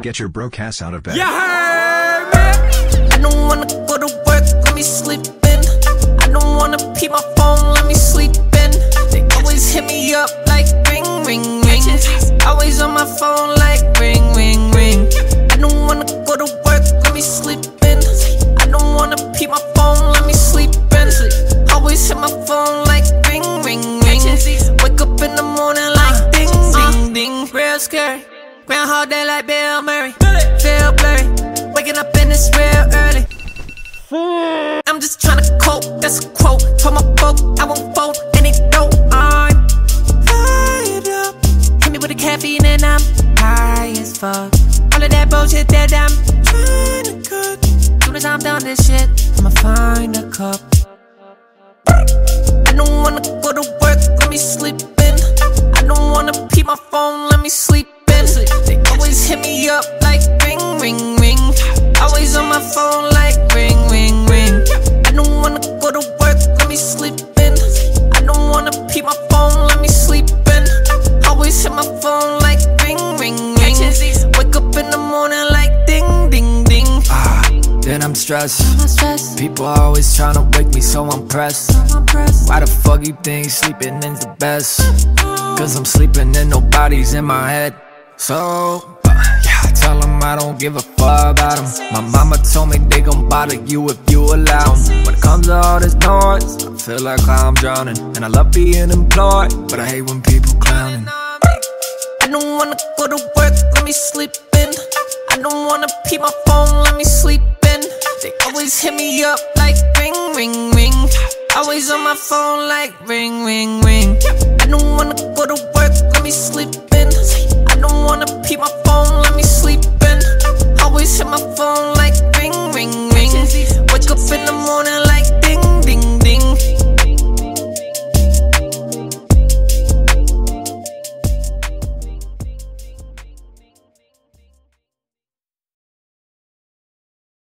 Get your broke ass out of bed. Heard me? I don't wanna go to work, let me sleep in. I don't wanna peep my phone, let me sleep in. They always hit me up like ring, ring, ring. Always on my phone like ring, ring, ring. I don't wanna go to work, let me sleep in. I don't wanna peep my phone, let me sleep in. Always hit my phone like ring, ring, ring. Wake up in the morning like ding, ding, ding. Real scary. Groundhog Day like Bill Murray. Feel blurry. Waking up in this real early. Hmm. I'm just tryna cope, that's a quote. Told my folk I won't fold, and they know I'm fired up. Hit me with the caffeine and I'm high as fuck. All of that bullshit that I'm tryna cut. Soon as I'm done this shit, I'ma find a cup. Then I'm stressed. People always tryna wake me, so I'm pressed. Why the fuck you think sleeping is the best? Cause I'm sleeping and nobody's in my head. So, uh, yeah, I tell them I don't give a fuck about them. My mama told me they gon' bother you if you allow allow 'em. When it comes to all this noise, I feel like I'm drowning. And I love being employed, but I hate when people clowning. I don't wanna go to work, let me sleep in. I don't wanna peep my phone, let me sleep. They always hit me up like ring, ring, ring. Always on my phone like ring, ring, ring. I don't wanna.